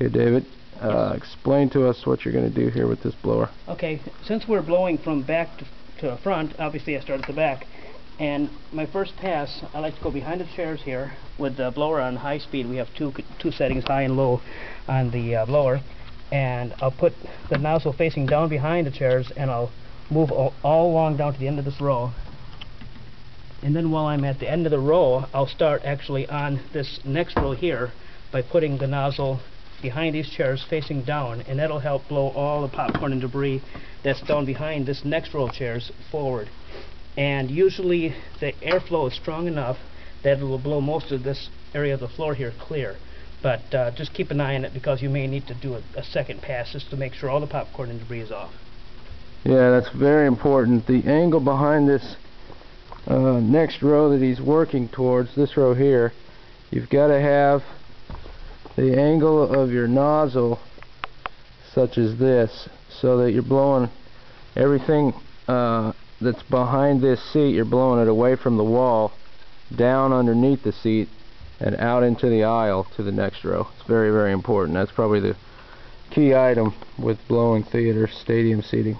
Okay, David, uh, explain to us what you're going to do here with this blower. Okay, since we're blowing from back to, to front, obviously I start at the back. And my first pass, I like to go behind the chairs here with the blower on high speed. We have two two settings, high and low, on the uh, blower. And I'll put the nozzle facing down behind the chairs, and I'll move all, all along down to the end of this row. And then while I'm at the end of the row, I'll start actually on this next row here by putting the nozzle behind these chairs facing down and that'll help blow all the popcorn and debris that's down behind this next row of chairs forward. And usually the airflow is strong enough that it will blow most of this area of the floor here clear. But uh, just keep an eye on it because you may need to do a, a second pass just to make sure all the popcorn and debris is off. Yeah, that's very important. The angle behind this uh, next row that he's working towards, this row here, you've got to have the angle of your nozzle such as this so that you're blowing everything uh, that's behind this seat you're blowing it away from the wall down underneath the seat and out into the aisle to the next row. It's very very important. That's probably the key item with blowing theater stadium seating